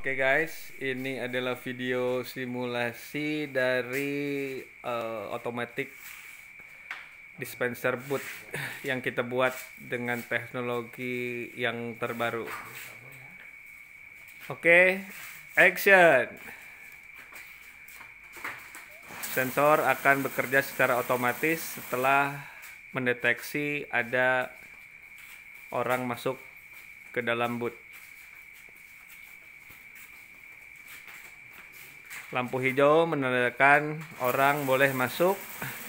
Oke guys, ini adalah video simulasi dari uh, automatic dispenser boot yang kita buat dengan teknologi yang terbaru. Oke, action. Sensor akan bekerja secara otomatis setelah mendeteksi ada orang masuk ke dalam boot. Lampu hijau menandakan orang boleh masuk,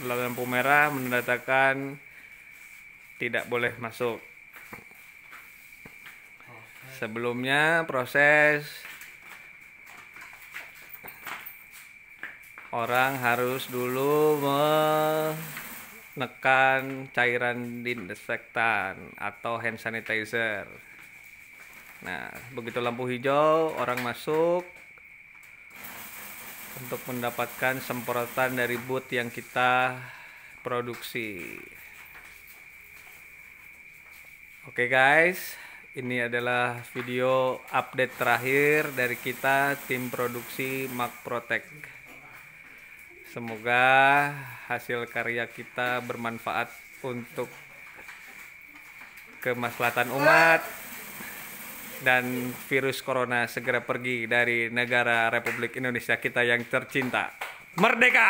lampu merah menandakan tidak boleh masuk. Sebelumnya proses orang harus dulu menekan cairan disinfektan atau hand sanitizer. Nah, begitu lampu hijau orang masuk untuk mendapatkan semprotan dari boot yang kita produksi. Oke guys, ini adalah video update terakhir dari kita tim produksi Mac Protect. Semoga hasil karya kita bermanfaat untuk kemaslahatan umat dan virus corona segera pergi dari negara Republik Indonesia kita yang tercinta. Merdeka!